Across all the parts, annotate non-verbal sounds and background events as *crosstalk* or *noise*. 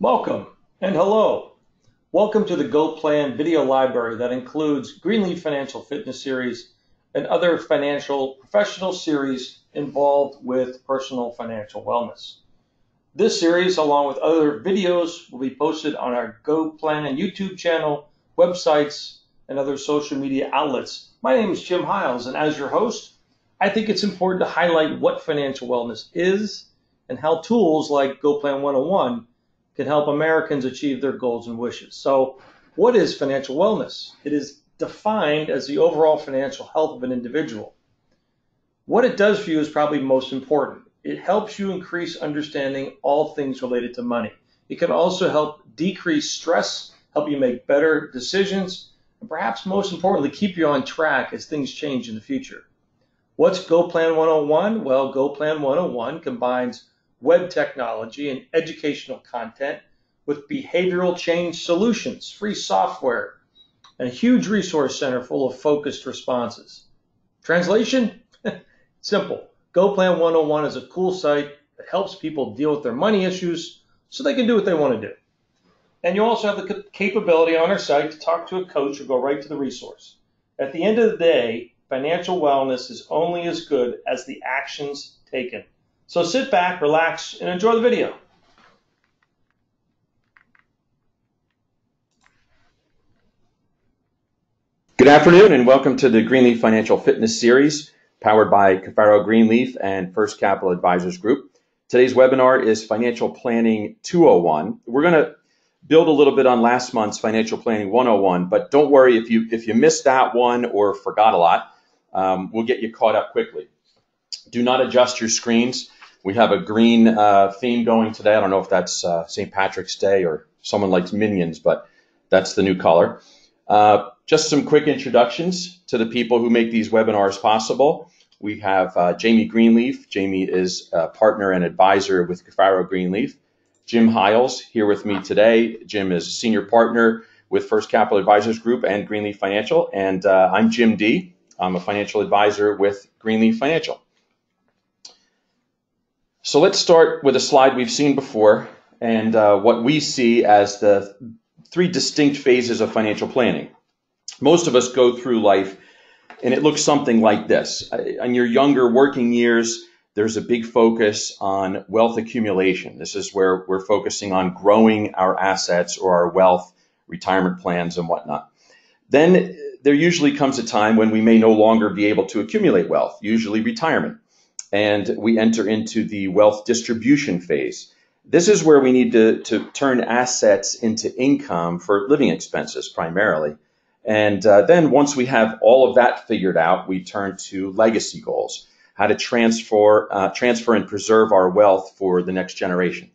Welcome and hello. Welcome to the Go Plan video library that includes Greenleaf Financial Fitness Series and other financial professional series involved with personal financial wellness. This series, along with other videos, will be posted on our Go Plan YouTube channel, websites, and other social media outlets. My name is Jim Hiles, and as your host, I think it's important to highlight what financial wellness is and how tools like Go Plan 101 can help Americans achieve their goals and wishes. So, what is financial wellness? It is defined as the overall financial health of an individual. What it does for you is probably most important. It helps you increase understanding all things related to money. It can also help decrease stress, help you make better decisions, and perhaps most importantly, keep you on track as things change in the future. What's Go Plan 101? Well, Go Plan 101 combines web technology, and educational content with behavioral change solutions, free software, and a huge resource center full of focused responses. Translation? *laughs* Simple. GoPlan 101 is a cool site that helps people deal with their money issues so they can do what they want to do. And you also have the capability on our site to talk to a coach or go right to the resource. At the end of the day, financial wellness is only as good as the actions taken. So sit back, relax, and enjoy the video. Good afternoon and welcome to the Greenleaf Financial Fitness Series powered by Cafaro Greenleaf and First Capital Advisors Group. Today's webinar is Financial Planning 201. We're going to build a little bit on last month's Financial Planning 101, but don't worry if you if you missed that one or forgot a lot, um, we'll get you caught up quickly. Do not adjust your screens. We have a green uh, theme going today. I don't know if that's uh, St. Patrick's Day or someone likes Minions, but that's the new color. Uh, just some quick introductions to the people who make these webinars possible. We have uh, Jamie Greenleaf. Jamie is a partner and advisor with Cafaro Greenleaf. Jim Hiles here with me today. Jim is a senior partner with First Capital Advisors Group and Greenleaf Financial. And uh, I'm Jim D. I'm a financial advisor with Greenleaf Financial. So let's start with a slide we've seen before and uh, what we see as the three distinct phases of financial planning. Most of us go through life and it looks something like this. In your younger working years, there's a big focus on wealth accumulation. This is where we're focusing on growing our assets or our wealth, retirement plans, and whatnot. Then there usually comes a time when we may no longer be able to accumulate wealth, usually retirement and we enter into the wealth distribution phase. This is where we need to, to turn assets into income for living expenses primarily. And uh, then once we have all of that figured out, we turn to legacy goals, how to transfer, uh, transfer and preserve our wealth for the next generation.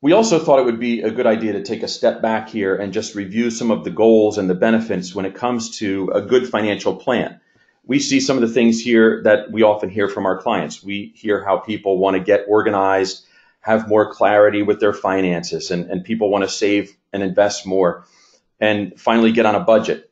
We also thought it would be a good idea to take a step back here and just review some of the goals and the benefits when it comes to a good financial plan we see some of the things here that we often hear from our clients. We hear how people want to get organized, have more clarity with their finances, and, and people want to save and invest more, and finally get on a budget.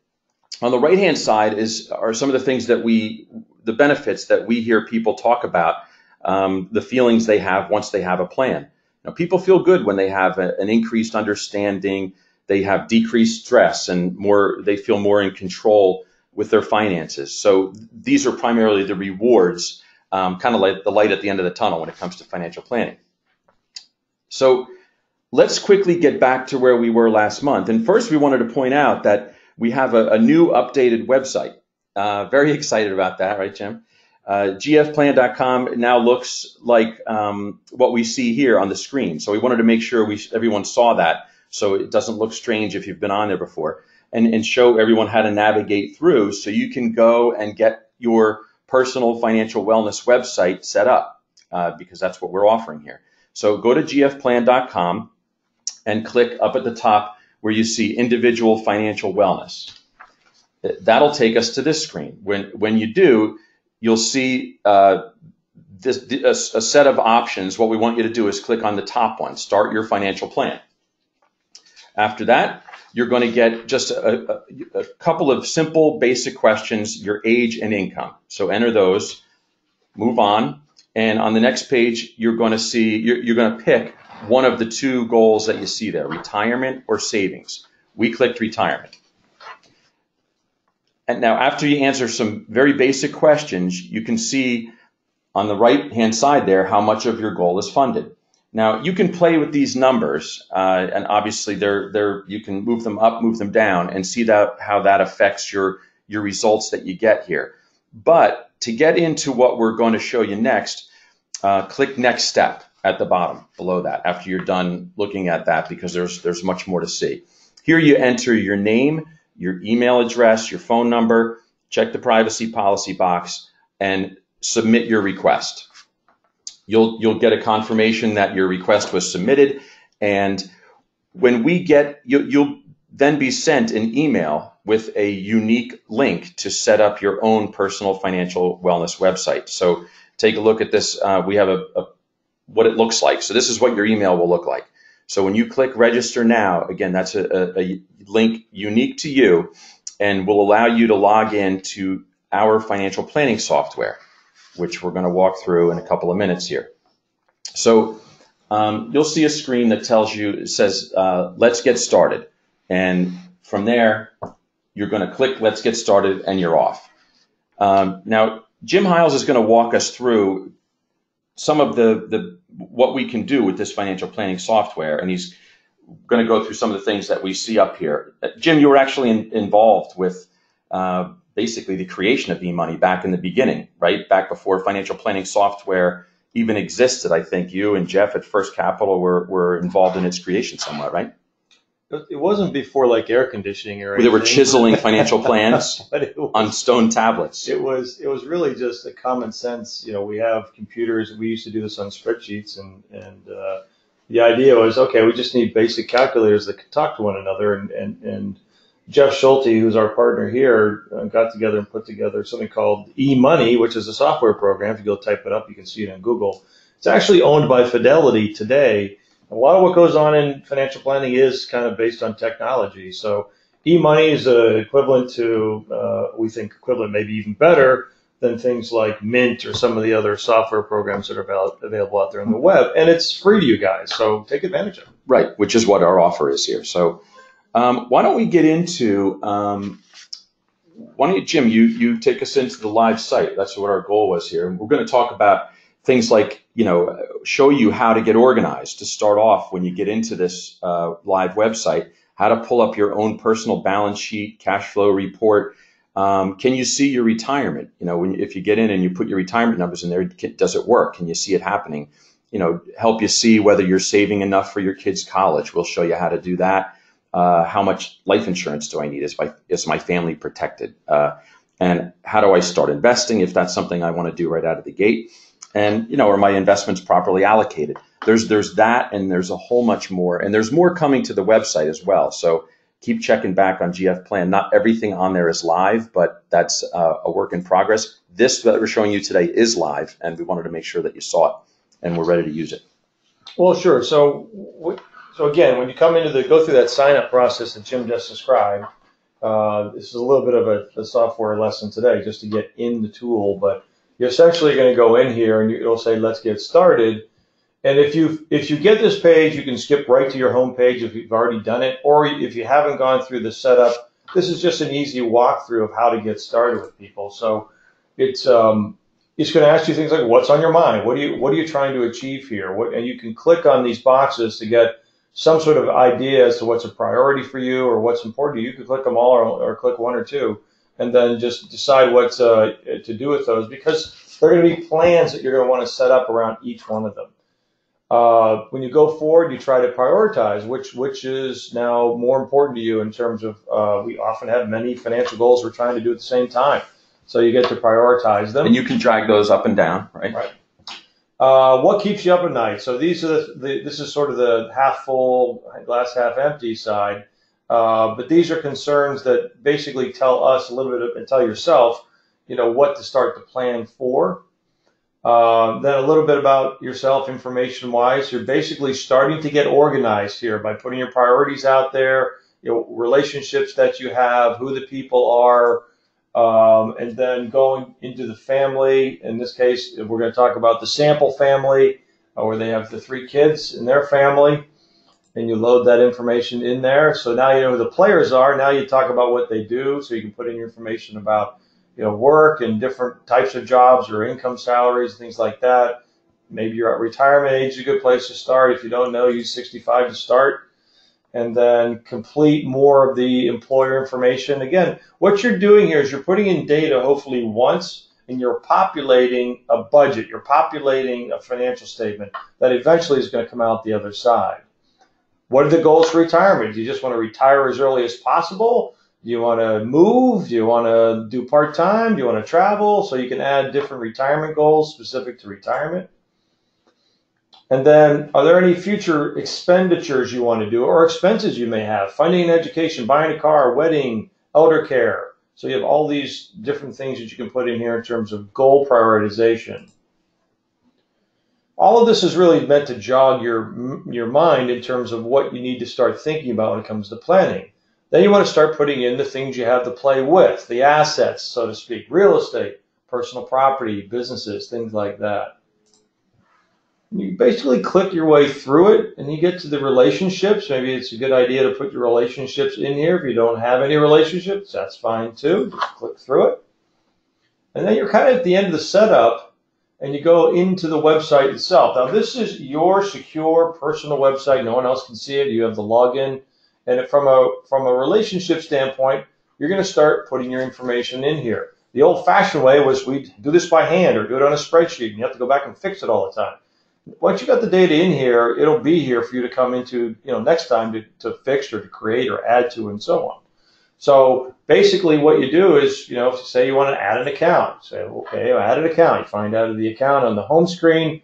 On the right hand side is are some of the things that we, the benefits that we hear people talk about, um, the feelings they have once they have a plan. Now, people feel good when they have a, an increased understanding, they have decreased stress, and more. They feel more in control with their finances. So these are primarily the rewards, um, kind of like the light at the end of the tunnel when it comes to financial planning. So let's quickly get back to where we were last month. And first, we wanted to point out that we have a, a new updated website. Uh, very *laughs* excited about that, right, Jim? Uh, gfplan.com now looks like um, what we see here on the screen. So we wanted to make sure we everyone saw that so it doesn't look strange if you've been on there before and, and show everyone how to navigate through so you can go and get your personal financial wellness website set up uh, because that's what we're offering here. So go to gfplan.com and click up at the top where you see individual financial wellness. That'll take us to this screen. When, when you do, you'll see uh, this, a, a set of options. What we want you to do is click on the top one, start your financial plan. After that, you're going to get just a, a, a, couple of simple basic questions, your age and income. So enter those, move on. And on the next page, you're going to see, you're, you're going to pick one of the two goals that you see there, retirement or savings. We clicked retirement. And now after you answer some very basic questions, you can see on the right hand side there how much of your goal is funded. Now you can play with these numbers, uh, and obviously they're, they're, you can move them up, move them down, and see that how that affects your your results that you get here. But to get into what we're going to show you next, uh, click next step at the bottom below that after you're done looking at that because there's there's much more to see. Here you enter your name, your email address, your phone number, check the privacy policy box, and submit your request. You'll, you'll get a confirmation that your request was submitted. And when we get, you, you'll then be sent an email with a unique link to set up your own personal financial wellness website. So take a look at this. Uh, we have a, a, what it looks like. So this is what your email will look like. So when you click register now, again, that's a, a, a link unique to you and will allow you to log in to our financial planning software which we're going to walk through in a couple of minutes here. So um, you'll see a screen that tells you, it says, uh, let's get started. And from there, you're going to click let's get started and you're off. Um, now, Jim Hiles is going to walk us through some of the, the what we can do with this financial planning software. And he's going to go through some of the things that we see up here. Jim, you were actually in, involved with uh, basically the creation of e-money back in the beginning, right? Back before financial planning software even existed. I think you and Jeff at First Capital were, were involved in its creation somewhat, right? It wasn't before like air conditioning or anything. They were chiseling financial *laughs* plans was, on stone tablets. It was it was really just a common sense. You know, we have computers. We used to do this on spreadsheets, and and uh, the idea was okay. We just need basic calculators that can talk to one another, and and and Jeff Schulte, who's our partner here, uh, got together and put together something called eMoney, which is a software program. If you go type it up, you can see it on Google. It's actually owned by Fidelity today. A lot of what goes on in financial planning is kind of based on technology. So eMoney is uh, equivalent to, uh, we think equivalent, maybe even better than things like Mint or some of the other software programs that are available out there on the web. And it's free to you guys, so take advantage of it. Right, which is what our offer is here. So um, why don't we get into, um, why don't you, Jim, you, you take us into the live site. That's what our goal was here. We're going to talk about things like, you know, show you how to get organized to start off when you get into this uh, live website, how to pull up your own personal balance sheet, cash flow report. Um, can you see your retirement? You know, when, if you get in and you put your retirement numbers in there, can, does it work? Can you see it happening? You know, help you see whether you're saving enough for your kids' college. We'll show you how to do that uh, how much life insurance do I need? Is my is my family protected? Uh, and how do I start investing if that's something I want to do right out of the gate? And you know, are my investments properly allocated? There's there's that, and there's a whole much more, and there's more coming to the website as well. So keep checking back on GF Plan. Not everything on there is live, but that's uh, a work in progress. This that we're showing you today is live, and we wanted to make sure that you saw it and we're ready to use it. Well, sure. So so again, when you come into the go through that sign up process that Jim just described, uh, this is a little bit of a, a, software lesson today just to get in the tool. But you're essentially going to go in here and it'll say, "Let's get started." And if you if you get this page, you can skip right to your home page if you've already done it, or if you haven't gone through the setup. This is just an easy walkthrough of how to get started with people. So it's um, it's going to ask you things like, "What's on your mind? What are you What are you trying to achieve here?" What, and you can click on these boxes to get some sort of idea as to what's a priority for you or what's important to you, you could click them all or, or click one or two and then just decide what uh, to do with those because there are going to be plans that you're going to want to set up around each one of them. Uh, when you go forward, you try to prioritize which which is now more important to you in terms of uh, we often have many financial goals we're trying to do at the same time. So you get to prioritize them. And you can drag those up and down, right? Right. Uh, what keeps you up at night? So these are the, the, this is sort of the half full, glass half empty side. Uh, but these are concerns that basically tell us a little bit of, and tell yourself, you know, what to start to plan for. Uh, then a little bit about yourself information wise. You're basically starting to get organized here by putting your priorities out there, you know, relationships that you have, who the people are, um, and then going into the family. In this case, we're going to talk about the sample family. where they have the three kids in their family, and you load that information in there. So now you know who the players are. Now you talk about what they do, so you can put in information about you know work and different types of jobs or income salaries, things like that. Maybe you're at retirement age, is a good place to start. If you don't know, use 65 to start and then complete more of the employer information. Again, what you're doing here is you're putting in data hopefully once and you're populating a budget, you're populating a financial statement that eventually is going to come out the other side. What are the goals for retirement? Do you just want to retire as early as possible? Do you want to move? Do you want to do part time? Do you want to travel? So you can add different retirement goals specific to retirement. And then, are there any future expenditures you want to do or expenses you may have? Funding an education, buying a car, wedding, elder care. So you have all these different things that you can put in here in terms of goal prioritization. All of this is really meant to jog your, your mind in terms of what you need to start thinking about when it comes to planning. Then you want to start putting in the things you have to play with, the assets, so to speak, real estate, personal property, businesses, things like that you basically click your way through it and you get to the relationships. Maybe it's a good idea to put your relationships in here. If you don't have any relationships, that's fine too. Just click through it. And then you're kind of at the end of the setup and you go into the website itself. Now, this is your secure personal website. No one else can see it. You have the login. And from a, from a relationship standpoint, you're going to start putting your information in here. The old fashioned way was we'd do this by hand or do it on a spreadsheet and you have to go back and fix it all the time once you got the data in here, it'll be here for you to come into, you know, next time to, to fix or to create or add to and so on. So basically what you do is, you know, say you want to add an account. Say, okay, I add an account. You find out of the account on the home screen.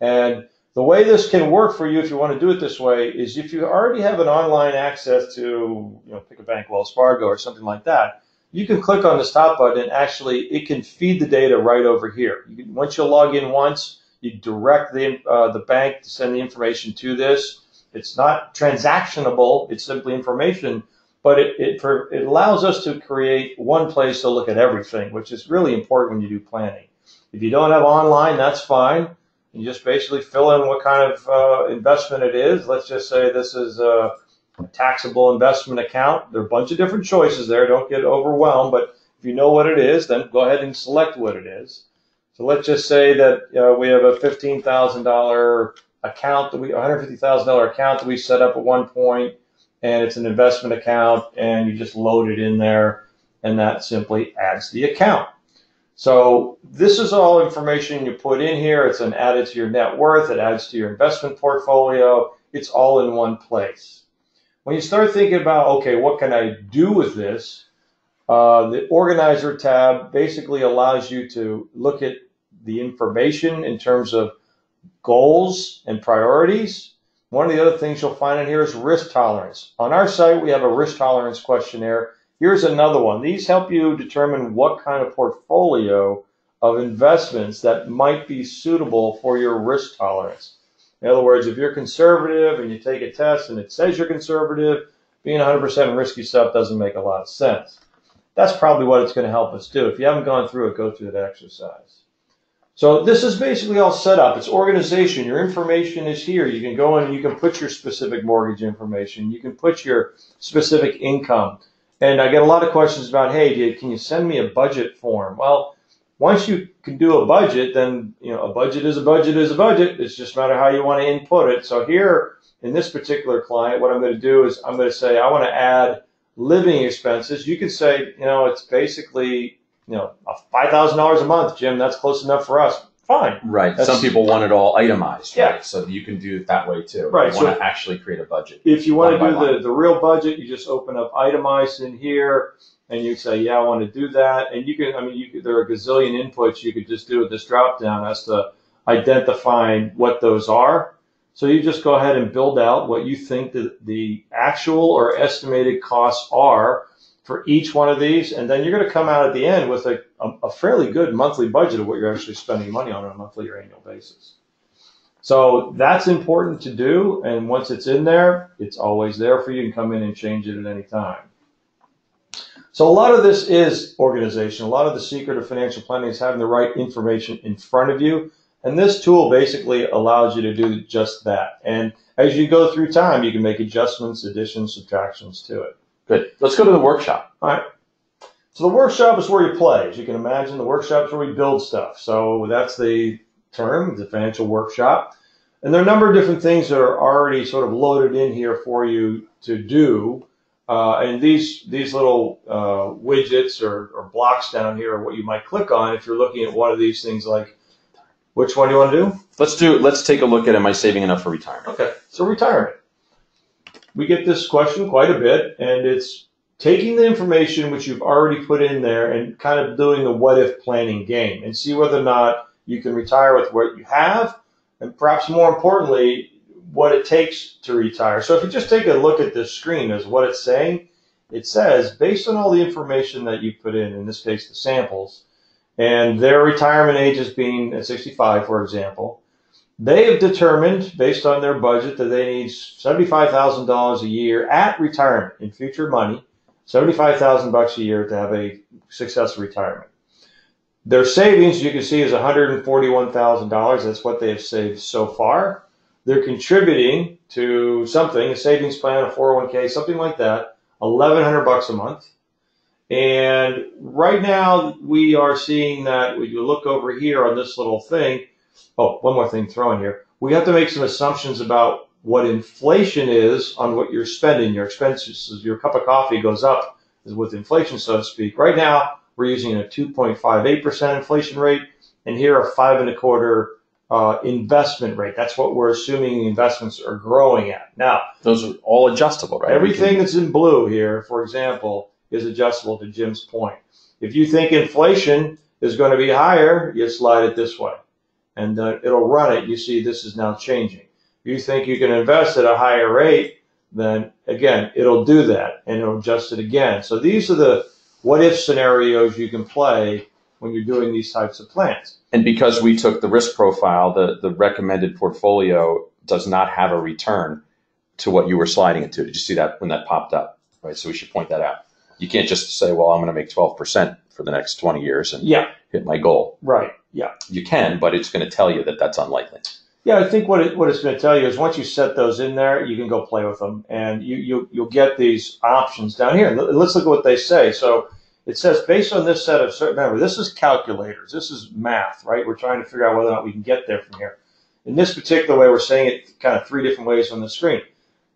And the way this can work for you if you want to do it this way is if you already have an online access to, you know, pick a bank, Wells Fargo or something like that, you can click on this top button and actually it can feed the data right over here. You can, once you log in once, you direct the, uh, the bank to send the information to this. It's not transactionable. It's simply information, but it, it, for, it allows us to create one place to look at everything, which is really important when you do planning. If you don't have online, that's fine. You just basically fill in what kind of uh, investment it is. Let's just say this is a taxable investment account. There are a bunch of different choices there. Don't get overwhelmed, but if you know what it is, then go ahead and select what it is. So let's just say that uh, we have a $15,000 account that we, $150,000 account that we set up at one point, and it's an investment account, and you just load it in there, and that simply adds the account. So this is all information you put in here. It's an added to your net worth. It adds to your investment portfolio. It's all in one place. When you start thinking about, okay, what can I do with this? Uh, the organizer tab basically allows you to look at the information in terms of goals and priorities. One of the other things you'll find in here is risk tolerance. On our site, we have a risk tolerance questionnaire. Here's another one. These help you determine what kind of portfolio of investments that might be suitable for your risk tolerance. In other words, if you're conservative and you take a test and it says you're conservative, being 100% risky stuff doesn't make a lot of sense. That's probably what it's going to help us do. If you haven't gone through it, go through that exercise. So this is basically all set up. It's organization. Your information is here. You can go in and you can put your specific mortgage information. You can put your specific income. And I get a lot of questions about, hey, can you send me a budget form? Well, once you can do a budget, then you know a budget is a budget is a budget. It's just a matter how you want to input it. So here in this particular client, what I'm going to do is I'm going to say I want to add living expenses. You could say, you know, it's basically you know, five thousand dollars a month, Jim. That's close enough for us. Fine. Right. That's, Some people want it all itemized. Yeah. Right. So you can do it that way too. Right. You so want to actually create a budget. If you want to do the, line. the real budget, you just open up itemized in here, and you say, yeah, I want to do that. And you can, I mean, you could, there are a gazillion inputs you could just do with this drop down as to identifying what those are. So you just go ahead and build out what you think the, the actual or estimated costs are for each one of these, and then you're going to come out at the end with a, a, a fairly good monthly budget of what you're actually spending money on on a monthly or annual basis. So that's important to do, and once it's in there, it's always there for you. Can come in and change it at any time. So a lot of this is organization. A lot of the secret of financial planning is having the right information in front of you. And this tool basically allows you to do just that. And as you go through time, you can make adjustments, additions, subtractions to it. Good. Let's go to the workshop. All right. So the workshop is where you play. As you can imagine, the workshop is where we build stuff. So that's the term, the financial workshop. And there are a number of different things that are already sort of loaded in here for you to do. Uh, and these these little uh, widgets or, or blocks down here are what you might click on if you're looking at one of these things like which one do you want to do? Let's do. Let's take a look at am I saving enough for retirement? Okay, so retirement. We get this question quite a bit, and it's taking the information which you've already put in there and kind of doing the what if planning game and see whether or not you can retire with what you have, and perhaps more importantly, what it takes to retire. So if you just take a look at this screen as what it's saying, it says based on all the information that you put in, in this case the samples, and their retirement ages being at 65, for example, they have determined, based on their budget, that they need $75,000 a year at retirement in future money, 75,000 bucks a year to have a successful retirement. Their savings, you can see, is $141,000. That's what they have saved so far. They're contributing to something, a savings plan, a 401k, something like that, 1,100 bucks a month. And right now we are seeing that when you look over here on this little thing, oh, one more thing thrown here. We have to make some assumptions about what inflation is on what you're spending. Your expenses, your cup of coffee goes up with inflation, so to speak. Right now we're using a 2.58% inflation rate and here a five and a quarter uh, investment rate. That's what we're assuming the investments are growing at. Now, those are all adjustable, right? Everything that's in blue here, for example, is adjustable to Jim's point. If you think inflation is going to be higher, you slide it this way and uh, it'll run it. You see this is now changing. You think you can invest at a higher rate, then again, it'll do that and it'll adjust it again. So these are the what if scenarios you can play when you're doing these types of plans. And because we took the risk profile, the, the recommended portfolio does not have a return to what you were sliding it to. Did you see that when that popped up? Right. So we should point that out. You can't just say, well, I'm going to make 12% for the next 20 years and yeah. hit my goal. Right. Yeah. You can, but it's going to tell you that that's unlikely. Yeah, I think what it, what it's going to tell you is once you set those in there, you can go play with them, and you you you'll get these options down here. Let's look at what they say. So it says based on this set of certain. remember this is calculators, this is math, right? We're trying to figure out whether or not we can get there from here. In this particular way, we're saying it kind of three different ways on the screen.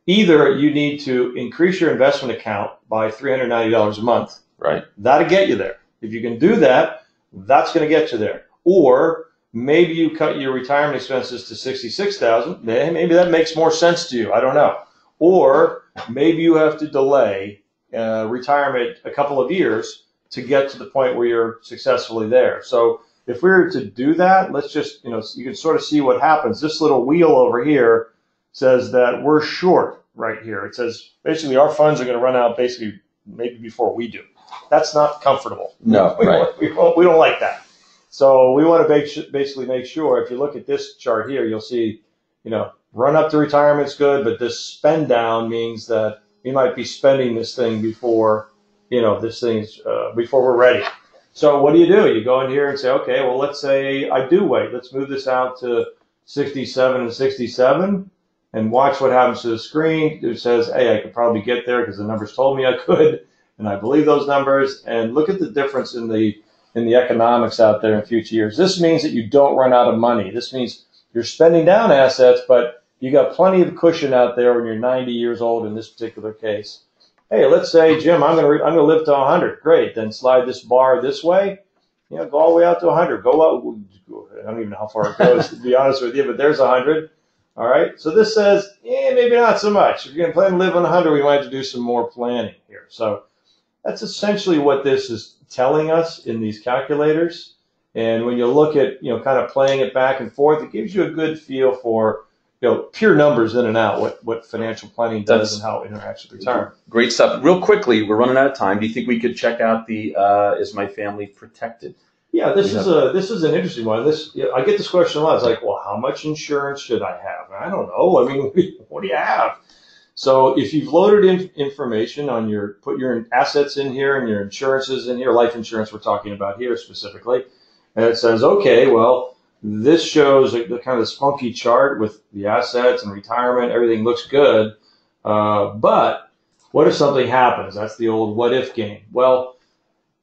Either you need to increase your investment account by $390 a month. Right. That'll get you there. If you can do that, that's going to get you there. Or maybe you cut your retirement expenses to 66,000. Maybe that makes more sense to you. I don't know. Or maybe you have to delay uh, retirement a couple of years to get to the point where you're successfully there. So if we were to do that, let's just, you know, you can sort of see what happens. This little wheel over here says that we're short right here. It says basically our funds are going to run out basically maybe before we do. That's not comfortable. No, we, right. we, we don't like that. So we want to basically make sure if you look at this chart here, you'll see, you know, run up to retirement's good, but this spend down means that we might be spending this thing before, you know, this thing's uh, before we're ready. So what do you do? You go in here and say, okay, well, let's say I do wait. Let's move this out to 67 and 67 and watch what happens to the screen. It says, hey, I could probably get there because the numbers told me I could, and I believe those numbers. And look at the difference in the in the economics out there in future years. This means that you don't run out of money. This means you're spending down assets, but you got plenty of cushion out there when you're 90 years old in this particular case. Hey, let's say, Jim, I'm going to to live to 100. Great. Then slide this bar this way. You know, go all the way out to 100. Go out. I don't even know how far it goes, *laughs* to be honest with you, but there's 100. All right. So this says, yeah, maybe not so much. If you're going to plan to live on 100, we might have to do some more planning here. So that's essentially what this is telling us in these calculators. And when you look at, you know, kind of playing it back and forth, it gives you a good feel for, you know, pure numbers in and out, what, what financial planning does That's and how it interacts with retirement. Great stuff. Real quickly, we're running out of time. Do you think we could check out the uh, Is My Family Protected? Yeah, this is a this is an interesting one. This I get this question a lot. It's like, well, how much insurance should I have? I don't know. I mean, *laughs* what do you have? So if you've loaded in information on your put your assets in here and your insurances in here, life insurance we're talking about here specifically, and it says, okay, well, This shows the, kind of this funky chart with the assets and retirement. Everything looks good. Uh, but what if something happens? That's the old what if game. Well,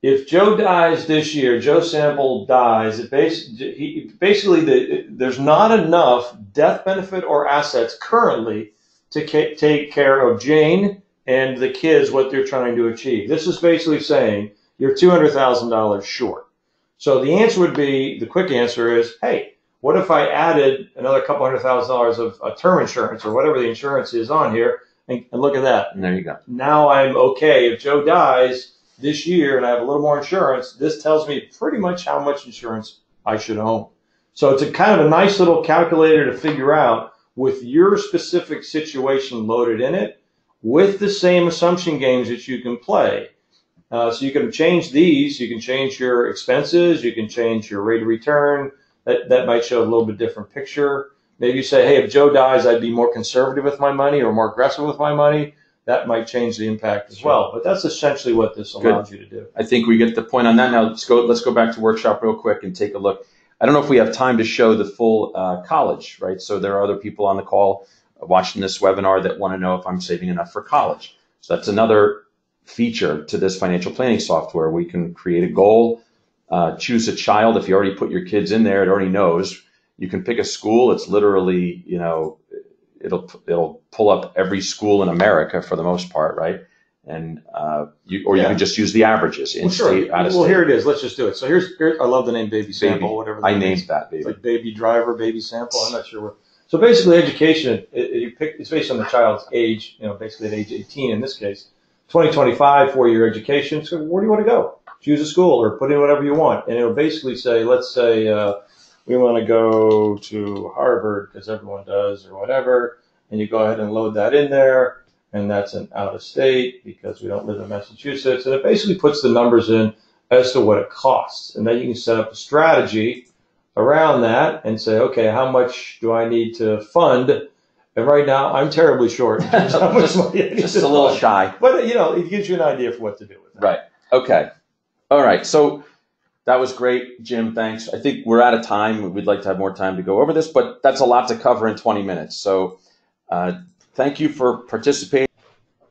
if Joe dies this year, Joe Sample dies, it bas- he, basically the, there's not enough death benefit or assets currently to ca- take care of Jane and the kids what they're trying to achieve. This is basically saying you're $200,000 short. So the answer would be the quick answer is, hey, what if I added another couple hundred thousand dollars of uh, term insurance or whatever the insurance is on here? And, and look at that. And there you go. Now I'm okay. If Joe dies this year and I have a little more insurance, this tells me pretty much how much insurance I should own. So it's a kind of a nice little calculator to figure out with your specific situation loaded in it with the same assumption games that you can play. Uh, so you can change these. You can change your expenses. You can change your rate of return. That, that might show a little bit different picture. Maybe you say, hey, if Joe dies, I'd be more conservative with my money or more aggressive with my money. That might change the impact as well. But that's essentially what this allows you to do. I think we get the point on that. Now let's go. Let's go back to workshop real quick and take a look. I don't know if we have time to show the full uh, college, right? So there are other people on the call watching this webinar that want to know if I'm saving enough for college. So that's another feature to this financial planning software. We can create a goal, uh, choose a child. If you already put your kids in there, it already knows. You can pick a school. It's literally, you know, it'll it'll pull up every school in America for the most part, right? And uh, you or you Yeah. can just use the averages in Well, sure. state, out of well, state. here it is. Let's just do it. So here's, here, I love the name Baby Sample, whatever. I named means. that It's baby. like baby driver, baby sample. I'm not sure what. So basically, education it, it, you pick, it's based on the child's age. You know, basically at age 18 in this case. 2025 four year education. So where do you want to go? Choose a school or put in whatever you want, and it'll basically say, let's say uh, we want to go to Harvard because everyone does or whatever, and you go ahead and load that in there, and that's an out of state because we don't live in Massachusetts, and it basically puts the numbers in as to what it costs, and then you can set up a strategy around that and say, okay, how much do I need to fund? And right now, I'm terribly short. in terms of how much *laughs* Just- money I need Just a little fund. shy. But you know, it gives you an idea for what to do with that. Right. Okay. All right. So that was great, Jim. Thanks. I think we're out of time. We'd like to have more time to go over this, but that's a lot to cover in 20 minutes. So uh, thank you for participating.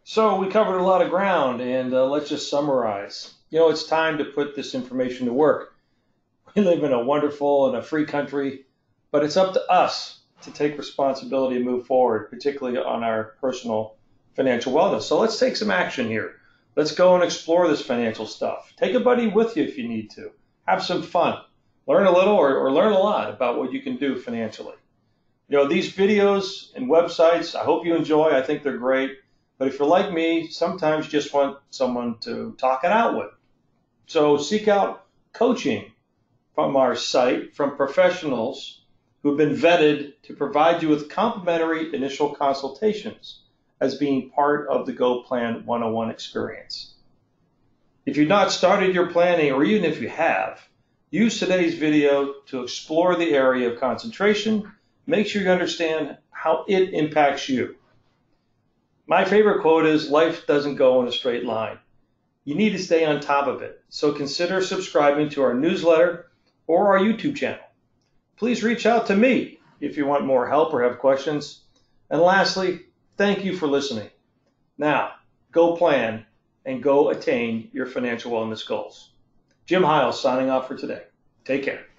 So we covered a lot of ground, and uh, let's just summarize. You know, it's time to put this information to work. We live in a wonderful and a free country, but it's up to us to take responsibility and move forward, particularly on our personal financial wellness. So let's take some action here. Let's go and explore this financial stuff. Take a buddy with you if you need to. Have some fun. Learn a little or, or learn a lot about what you can do financially. You know, these videos and websites, I hope you enjoy. I think they're great. But if you're like me, sometimes you just want someone to talk it out with. So seek out coaching from our site from professionals who've been vetted to provide you with complimentary initial consultations as being part of the Go Plan 101 experience. If you've not started your planning, or even if you have, use today's video to explore the area of concentration. Make sure you understand how it impacts you. My favorite quote is life doesn't go in a straight line. You need to stay on top of it. So consider subscribing to our newsletter or our YouTube channel. Please reach out to me if you want more help or have questions. And lastly, thank you for listening. Now, go plan and go attain your financial wellness goals. Jim Hiles signing off for today. Take care.